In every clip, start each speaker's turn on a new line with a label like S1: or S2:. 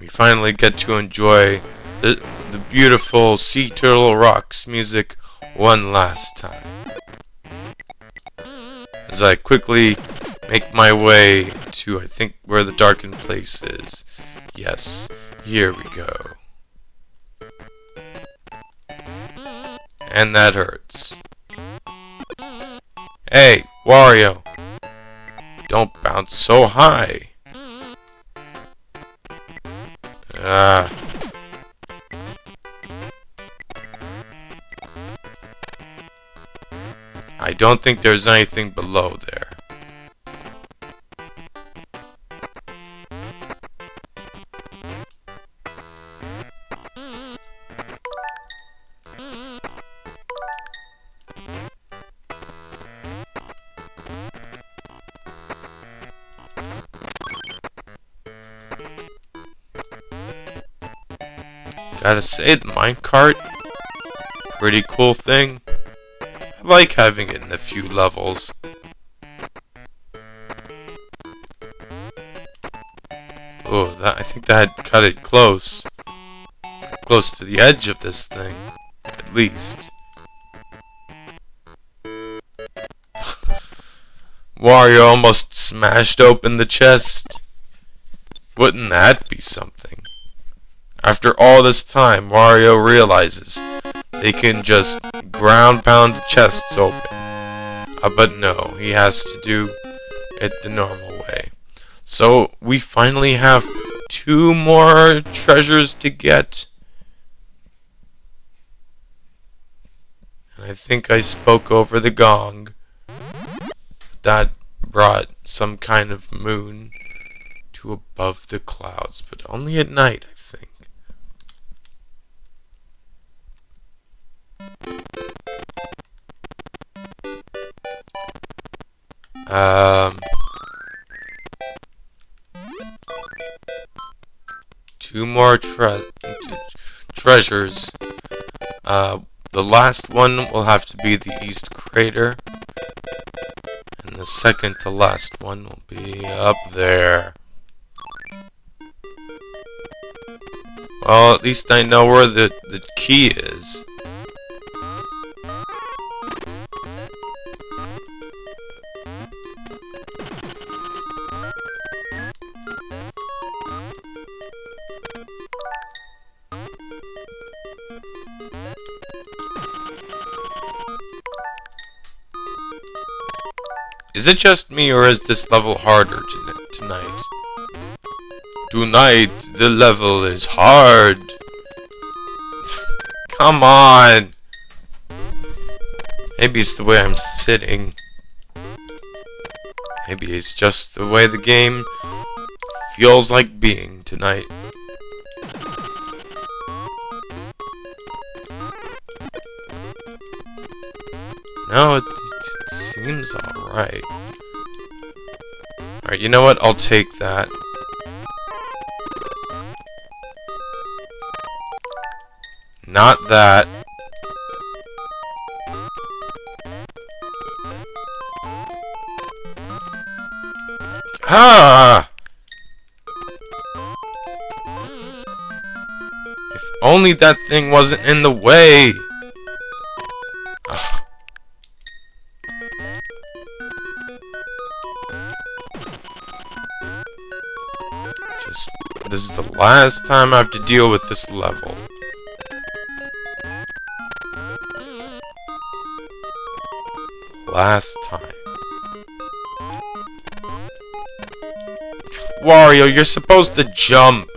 S1: we finally get to enjoy the, the beautiful Sea Turtle Rocks music one last time. As I quickly make my way to, I think, where the darkened place is. Yes, here we go. And that hurts. Hey, Wario! Don't bounce so high! Ah. I don't think there's anything below there. Gotta say, the minecart, pretty cool thing. I like having it in a few levels. Oh, that I think that cut it close. Close to the edge of this thing, at least. Wario almost smashed open the chest. Wouldn't that be something? After all this time, Wario realizes they can just ground pound the chests open. Uh, but no, he has to do it the normal way. So we finally have two more treasures to get. And I think I spoke over the gong. That brought some kind of moon to above the clouds, but only at night, Um, two more tre treasures. Uh, the last one will have to be the East Crater. And the second to last one will be up there. Well, at least I know where the, the key is. Is it just me or is this level harder tonight? Tonight, the level is hard. Come on. Maybe it's the way I'm sitting. Maybe it's just the way the game feels like being tonight. No, it, seems alright. Alright, you know what? I'll take that. Not that. Ah! If only that thing wasn't in the way! Last time I have to deal with this level. Last time. Wario, you're supposed to jump.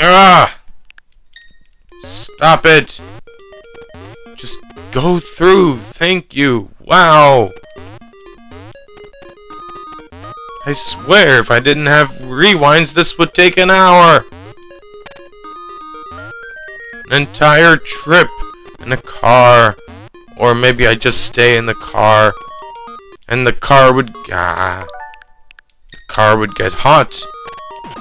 S1: Ah! Stop it! Just go through, thank you. Wow! I swear, if I didn't have rewinds, this would take an hour! an entire trip in a car. Or maybe I just stay in the car and the car would ah, the car would get hot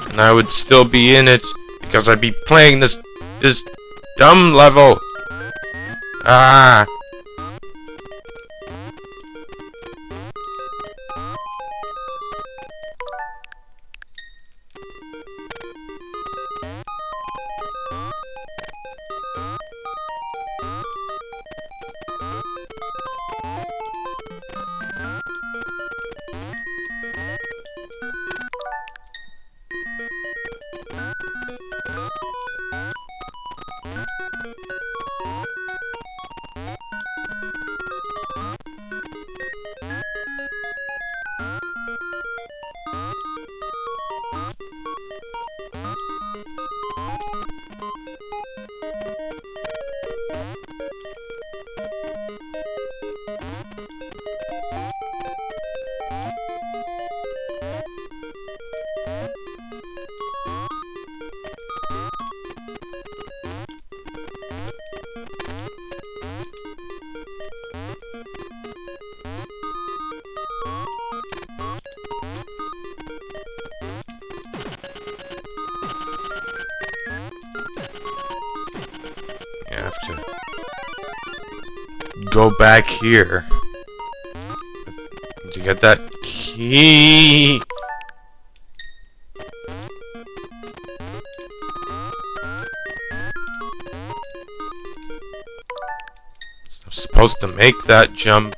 S1: and I would still be in it because I'd be playing this this dumb level. Ah. Go back here. Did you get that key? I'm supposed to make that jump.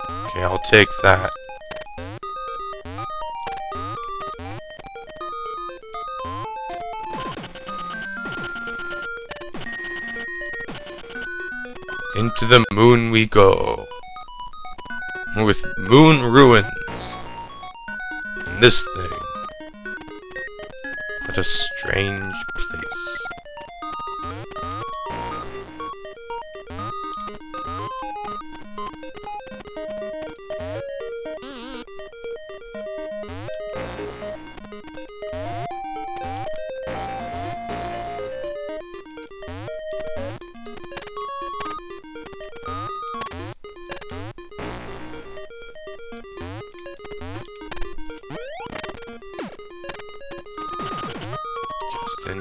S1: Okay, I'll take that. Into the moon we go. With moon ruins. And this thing. What a strange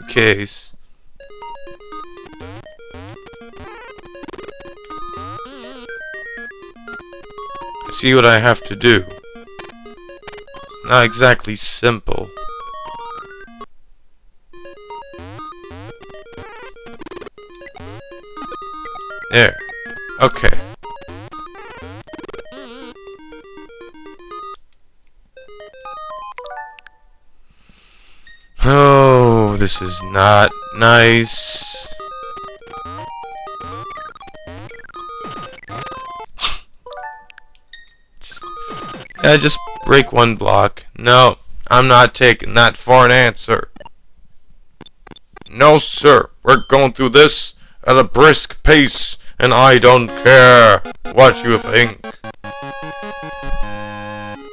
S1: case. I see what I have to do. It's not exactly simple. There. Okay. This is not nice. just, yeah, just break one block. No, I'm not taking that for an answer. No, sir. We're going through this at a brisk pace, and I don't care what you think.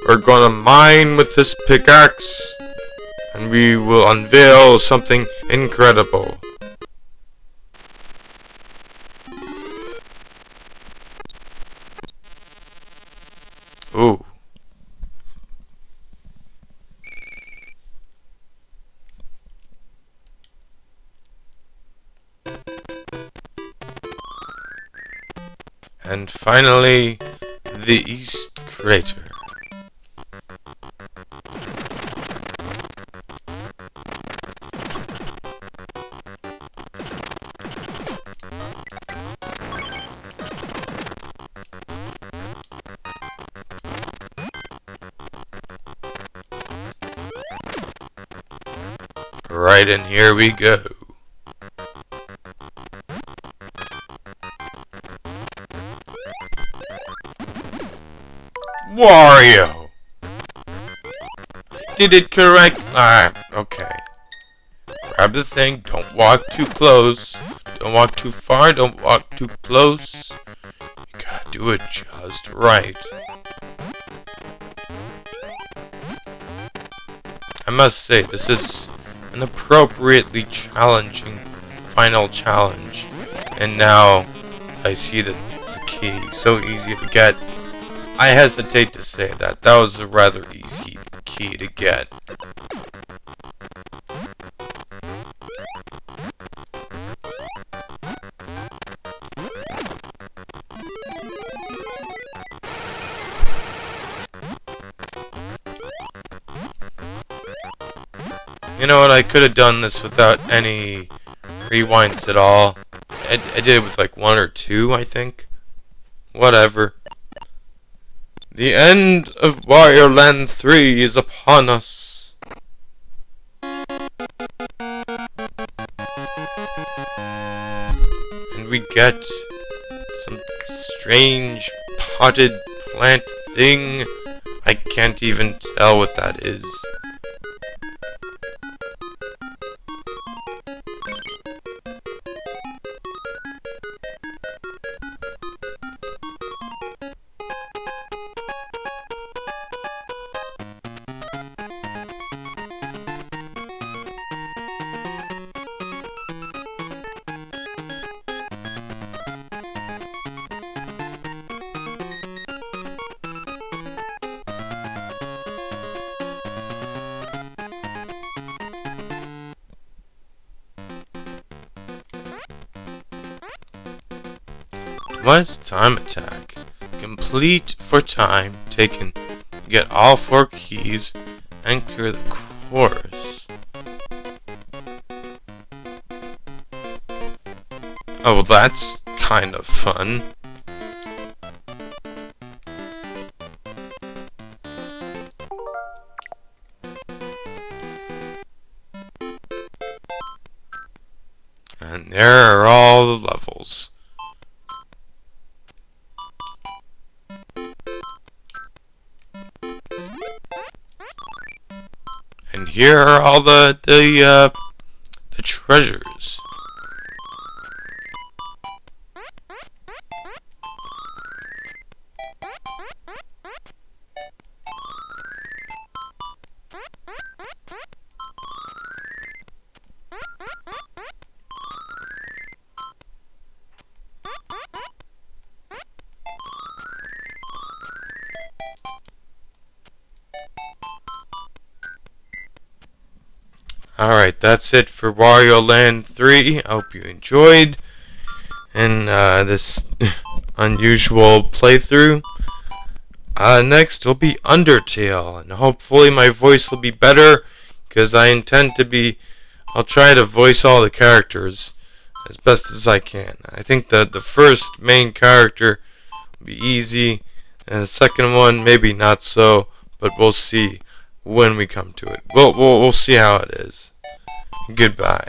S1: We're gonna mine with this pickaxe and we will unveil something incredible. Ooh. And finally, the East Crater. And here we go. Wario! Did it correct? Ah, okay. Grab the thing, don't walk too close. Don't walk too far, don't walk too close. You gotta do it just right. I must say, this is an appropriately challenging final challenge. And now I see the, the key, so easy to get. I hesitate to say that. That was a rather easy key to get. You know what, I could have done this without any rewinds at all. I, I did it with like one or two, I think. Whatever. The end of Wario Land 3 is upon us. And we get some strange potted plant thing. I can't even tell what that is. Was time attack. Complete for time taken. Get all four keys and clear the course. Oh, well that's kind of fun. And there are all the levels. Here are all the the uh, the treasures. Alright, that's it for Wario Land 3. I hope you enjoyed and uh, this unusual playthrough. Uh, next will be Undertale, and hopefully my voice will be better, because I intend to be, I'll try to voice all the characters as best as I can. I think that the first main character will be easy, and the second one maybe not so, but we'll see when we come to it. We'll, we'll, we'll see how it is. Goodbye.